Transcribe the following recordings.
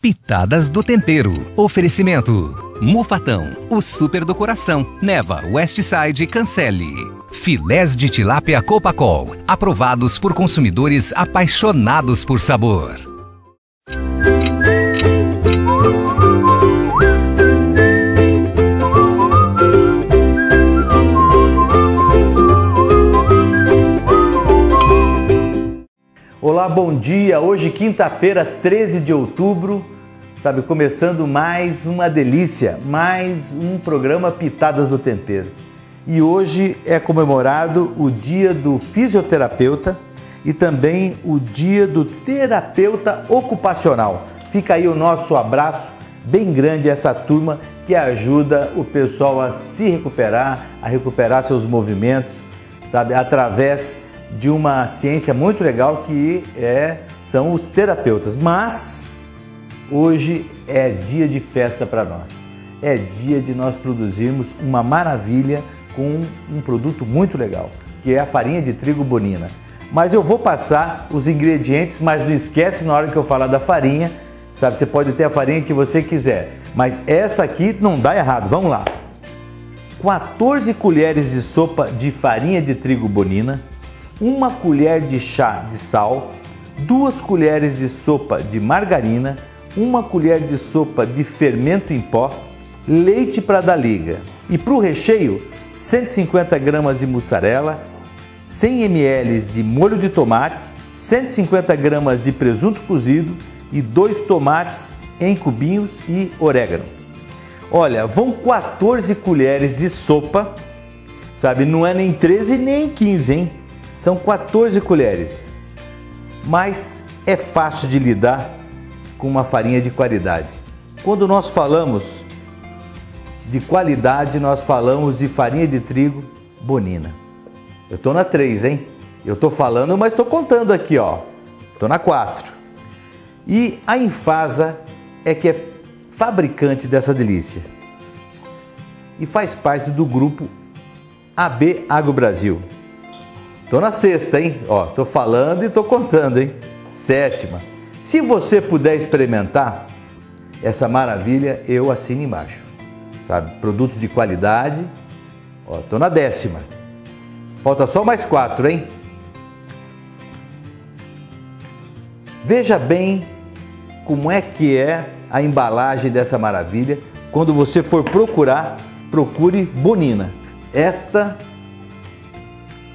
Pitadas do Tempero. Oferecimento. Mufatão, o super do coração. Neva, Westside Cancele. Filés de tilápia Copacol. Aprovados por consumidores apaixonados por sabor. Olá, bom dia. Hoje, quinta-feira, 13 de outubro, sabe, começando mais uma delícia, mais um programa Pitadas do Tempero. E hoje é comemorado o Dia do Fisioterapeuta e também o Dia do Terapeuta Ocupacional. Fica aí o nosso abraço bem grande a essa turma que ajuda o pessoal a se recuperar, a recuperar seus movimentos, sabe, através de uma ciência muito legal que é, são os terapeutas. Mas hoje é dia de festa para nós. É dia de nós produzirmos uma maravilha com um produto muito legal, que é a farinha de trigo bonina. Mas eu vou passar os ingredientes, mas não esquece na hora que eu falar da farinha, sabe? Você pode ter a farinha que você quiser, mas essa aqui não dá errado. Vamos lá. 14 colheres de sopa de farinha de trigo bonina, uma colher de chá de sal, duas colheres de sopa de margarina, uma colher de sopa de fermento em pó, leite para dar liga. E para o recheio, 150 gramas de mussarela, 100 ml de molho de tomate, 150 gramas de presunto cozido e dois tomates em cubinhos e orégano. Olha, vão 14 colheres de sopa, sabe? Não é nem 13 nem 15, hein? São 14 colheres, mas é fácil de lidar com uma farinha de qualidade. Quando nós falamos de qualidade, nós falamos de farinha de trigo bonina. Eu estou na 3, hein? Eu estou falando, mas estou contando aqui, ó. Estou na 4. E a Infasa é que é fabricante dessa delícia. E faz parte do grupo AB Agro Brasil. Tô na sexta, hein? Ó, tô falando e tô contando, hein? Sétima. Se você puder experimentar essa maravilha, eu assino embaixo. Sabe? Produtos de qualidade. Ó, tô na décima. Falta só mais quatro, hein? Veja bem como é que é a embalagem dessa maravilha. Quando você for procurar, procure Bonina. Esta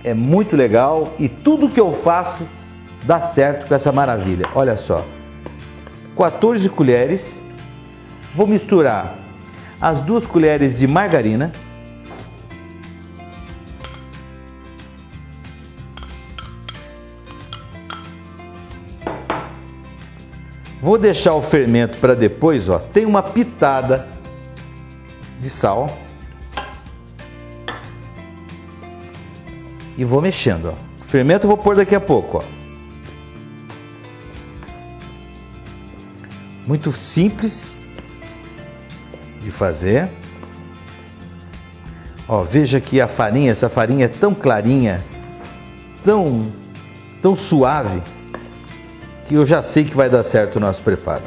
é muito legal e tudo que eu faço dá certo com essa maravilha. Olha só, 14 colheres, vou misturar as duas colheres de margarina, Vou deixar o fermento para depois, ó. Tem uma pitada de sal. E vou mexendo. Ó. O fermento eu vou pôr daqui a pouco. Ó. Muito simples de fazer. Ó, veja que a farinha, essa farinha é tão clarinha, tão, tão suave, que eu já sei que vai dar certo o nosso preparo.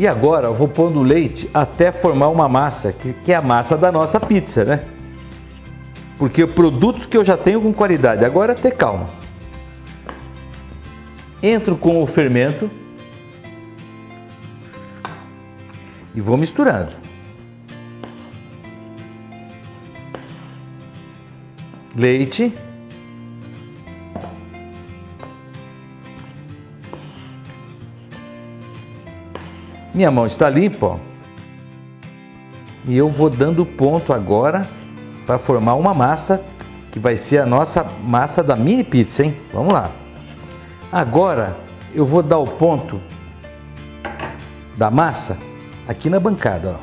E agora eu vou pondo leite até formar uma massa, que, que é a massa da nossa pizza, né? Porque produtos que eu já tenho com qualidade. Agora ter calma. Entro com o fermento e vou misturando. Leite. Minha mão está limpa, ó. E eu vou dando ponto agora para formar uma massa que vai ser a nossa massa da mini pizza, hein? Vamos lá. Agora eu vou dar o ponto da massa aqui na bancada, ó.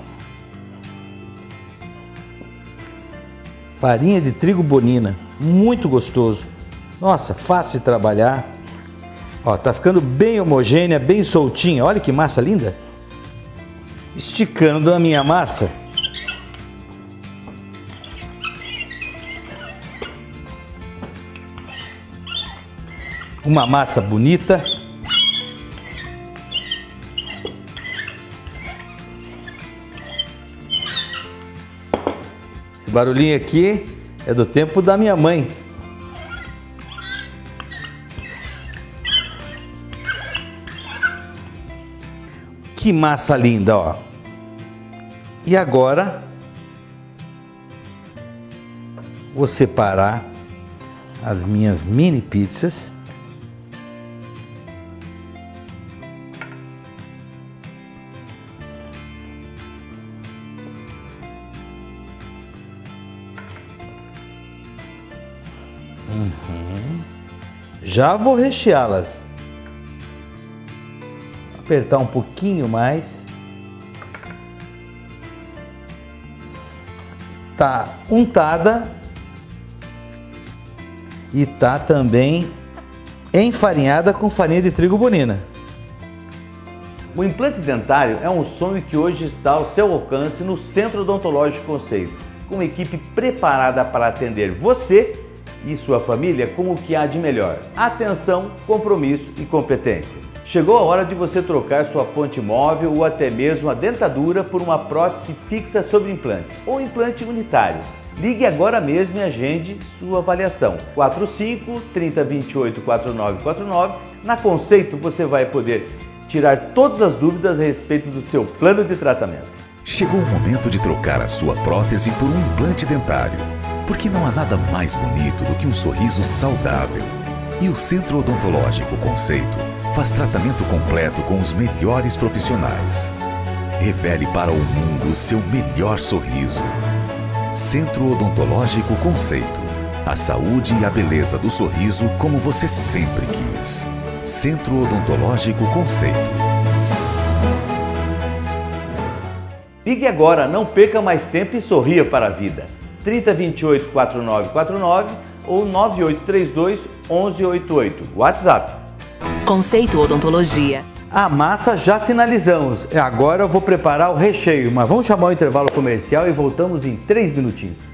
Farinha de trigo bonina, muito gostoso. Nossa, fácil de trabalhar. Ó, tá ficando bem homogênea, bem soltinha. Olha que massa linda esticando a minha massa. uma massa bonita. Esse barulhinho aqui é do tempo da minha mãe. Que massa linda, ó. E agora vou separar as minhas mini pizzas. Uhum. Já vou recheá-las. Apertar um pouquinho mais. Tá untada e tá também enfarinhada com farinha de trigo bonina. O implante dentário é um sonho que hoje está ao seu alcance no Centro Odontológico Conceito, com uma equipe preparada para atender você e sua família com o que há de melhor: atenção, compromisso e competência. Chegou a hora de você trocar sua ponte móvel ou até mesmo a dentadura por uma prótese fixa sobre implantes ou implante unitário. Ligue agora mesmo e agende sua avaliação. 45 30 28 4949. Na Conceito você vai poder tirar todas as dúvidas a respeito do seu plano de tratamento. Chegou o momento de trocar a sua prótese por um implante dentário. Porque não há nada mais bonito do que um sorriso saudável. E o Centro Odontológico Conceito faz tratamento completo com os melhores profissionais. Revele para o mundo seu melhor sorriso. Centro Odontológico Conceito. A saúde e a beleza do sorriso como você sempre quis. Centro Odontológico Conceito. Ligue agora, não perca mais tempo e sorria para a vida. 3028 4949 ou 9832 1188. WhatsApp. Conceito Odontologia. A massa já finalizamos. Agora eu vou preparar o recheio, mas vamos chamar o intervalo comercial e voltamos em 3 minutinhos.